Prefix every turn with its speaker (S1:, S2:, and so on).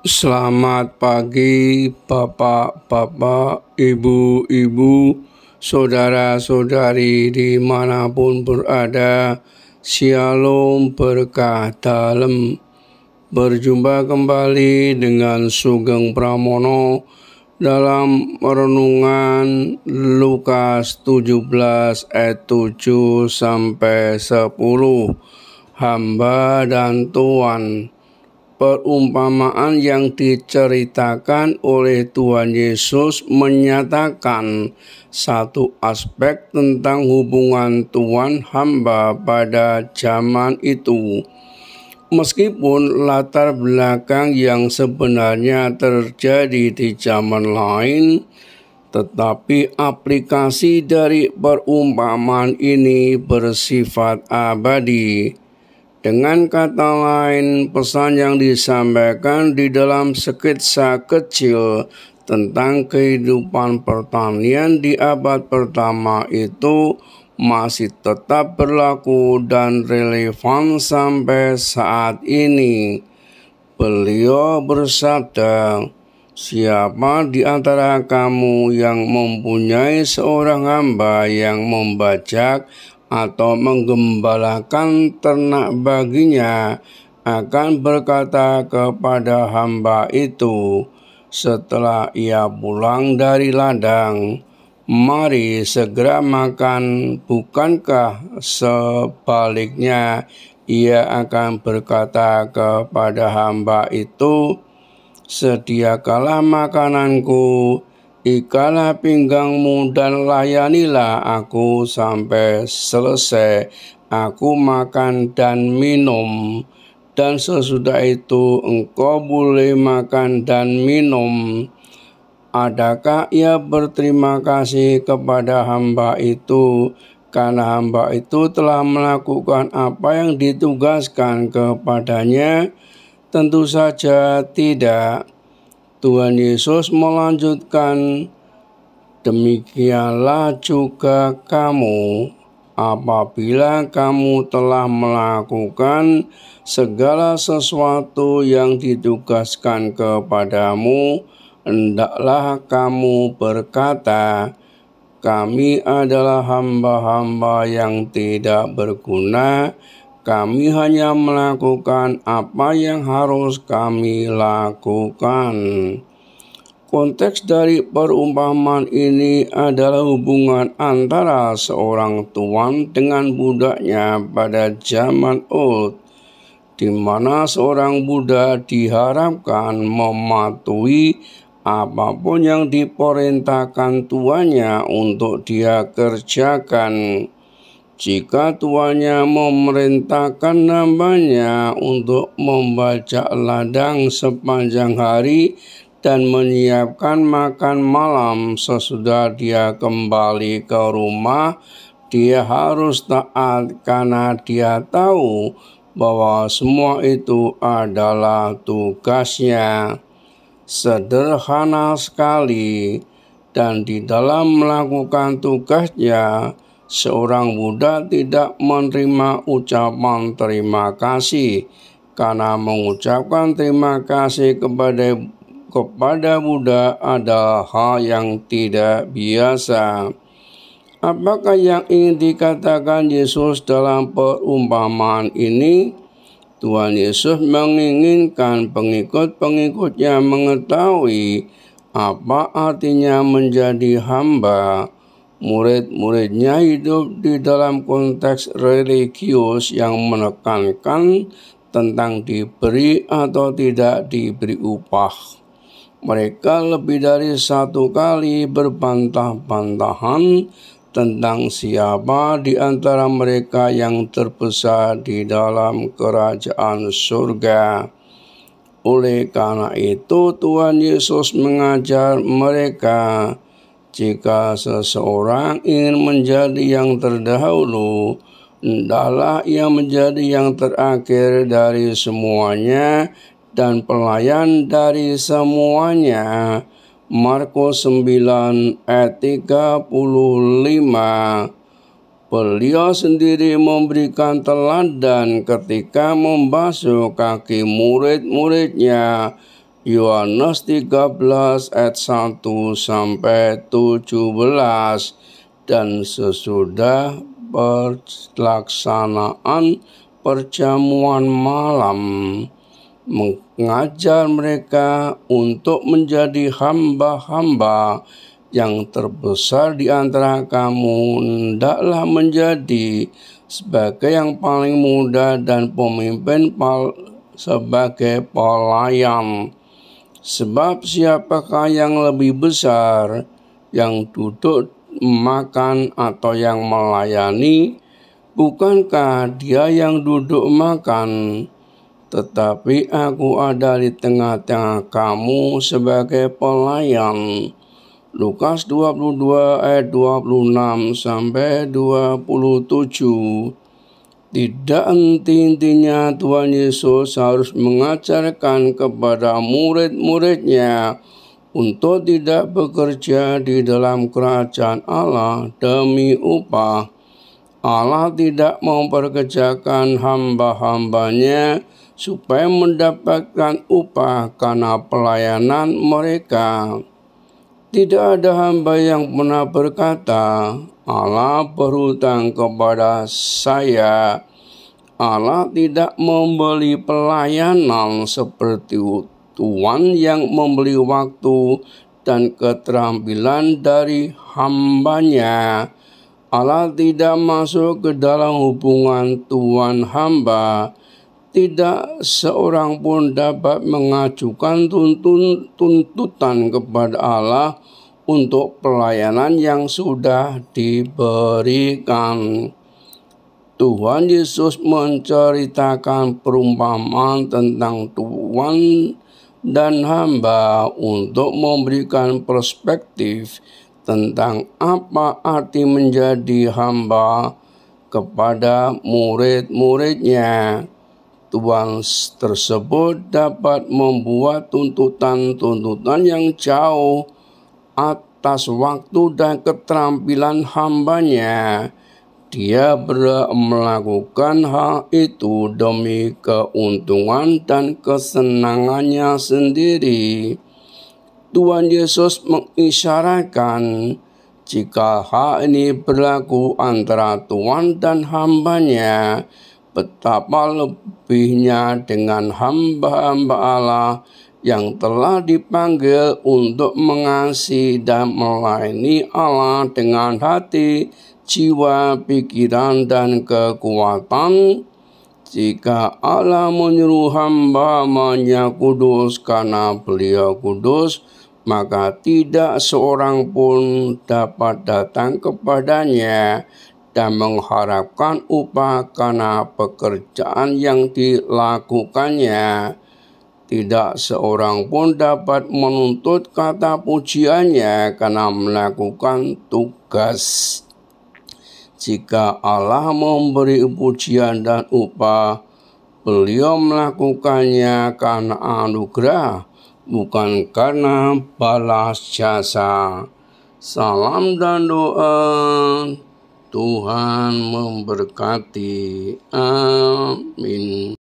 S1: Selamat pagi, bapak-bapak, ibu-ibu, saudara-saudari di mana pun berada. Shalom berkah dalam. Berjumpa kembali dengan Sugeng Pramono dalam renungan Lukas 17 ayat 7 sampai 10. Hamba dan Tuhan perumpamaan yang diceritakan oleh Tuhan Yesus menyatakan satu aspek tentang hubungan Tuhan hamba pada zaman itu. Meskipun latar belakang yang sebenarnya terjadi di zaman lain, tetapi aplikasi dari perumpamaan ini bersifat abadi dengan kata lain, pesan yang disampaikan di dalam sketsa kecil tentang kehidupan pertanian di abad pertama itu masih tetap berlaku dan relevan sampai saat ini. Beliau bersabda, Siapa di antara kamu yang mempunyai seorang hamba yang membajak atau menggembalakan ternak baginya akan berkata kepada hamba itu setelah ia pulang dari ladang, Mari segera makan, bukankah sebaliknya ia akan berkata kepada hamba itu, Sediakalah makananku, Ikalah pinggangmu dan layanilah aku sampai selesai. Aku makan dan minum, dan sesudah itu engkau boleh makan dan minum. Adakah ia berterima kasih kepada hamba itu karena hamba itu telah melakukan apa yang ditugaskan kepadanya? Tentu saja tidak. Tuhan Yesus melanjutkan, "Demikianlah juga kamu, apabila kamu telah melakukan segala sesuatu yang ditugaskan kepadamu, hendaklah kamu berkata, kami adalah hamba-hamba yang tidak berguna, kami hanya melakukan apa yang harus kami lakukan. Konteks dari perumpamaan ini adalah hubungan antara seorang tuan dengan budaknya pada zaman old, di mana seorang budak diharapkan mematuhi apa pun yang diperintahkan tuannya untuk dia kerjakan jika tuannya memerintahkan namanya untuk membaca ladang sepanjang hari dan menyiapkan makan malam sesudah dia kembali ke rumah, dia harus taat karena dia tahu bahwa semua itu adalah tugasnya. Sederhana sekali, dan di dalam melakukan tugasnya, seorang Buddha tidak menerima ucapan terima kasih karena mengucapkan terima kasih kepada kepada Buddha adalah hal yang tidak biasa. Apakah yang ingin dikatakan Yesus dalam perumpamaan ini? Tuhan Yesus menginginkan pengikut-pengikutnya mengetahui apa artinya menjadi hamba murid-muridnya hidup di dalam konteks religius yang menekankan tentang diberi atau tidak diberi upah. Mereka lebih dari satu kali berbantah-bantahan tentang siapa di antara mereka yang terbesar di dalam kerajaan surga. Oleh karena itu, Tuhan Yesus mengajar mereka jika seseorang ingin menjadi yang terdahulu, hendaklah ia menjadi yang terakhir dari semuanya dan pelayan dari semuanya. Markus 9 ayat 35 Beliau sendiri memberikan teladan ketika membasuh kaki murid-muridnya Yohanes 13 ayat 1 sampai 17 dan sesudah pelaksanaan perjamuan malam mengajar mereka untuk menjadi hamba-hamba yang terbesar di antara kamu hendaklah menjadi sebagai yang paling muda dan pemimpin sebagai pelayan Sebab siapakah yang lebih besar yang duduk makan atau yang melayani? Bukankah dia yang duduk makan? Tetapi aku ada di tengah-tengah kamu sebagai pelayan. Lukas 22 ayat 26 sampai 27. Tidak henti-hentinya Tuhan Yesus harus mengajarkan kepada murid-muridnya untuk tidak bekerja di dalam kerajaan Allah demi upah. Allah tidak memperkerjakan hamba-hambanya supaya mendapatkan upah karena pelayanan mereka. Tidak ada hamba yang pernah berkata, Allah berhutang kepada saya. Allah tidak membeli pelayanan seperti Tuhan yang membeli waktu dan keterampilan dari hambanya. Allah tidak masuk ke dalam hubungan Tuhan hamba. Tidak seorang pun dapat mengajukan tuntutan kepada Allah untuk pelayanan yang sudah diberikan. Tuhan Yesus menceritakan perumpamaan tentang Tuhan dan hamba untuk memberikan perspektif tentang apa arti menjadi hamba kepada murid-muridnya. Tuhan tersebut dapat membuat tuntutan-tuntutan yang jauh atas waktu dan keterampilan hambanya. Dia melakukan hal itu demi keuntungan dan kesenangannya sendiri. Tuhan Yesus mengisyaratkan jika hal ini berlaku antara Tuhan dan hambanya, betapa lebihnya dengan hamba-hamba Allah yang telah dipanggil untuk mengasihi dan melayani Allah dengan hati, jiwa, pikiran, dan kekuatan. Jika Allah menyuruh hamba-hambanya kudus karena beliau kudus, maka tidak seorang pun dapat datang kepadanya dan mengharapkan upah karena pekerjaan yang dilakukannya. Tidak seorang pun dapat menuntut kata pujiannya karena melakukan tugas. Jika Allah memberi pujian dan upah, beliau melakukannya karena anugerah, bukan karena balas jasa. Salam dan doa. Tuhan memberkati. Amin.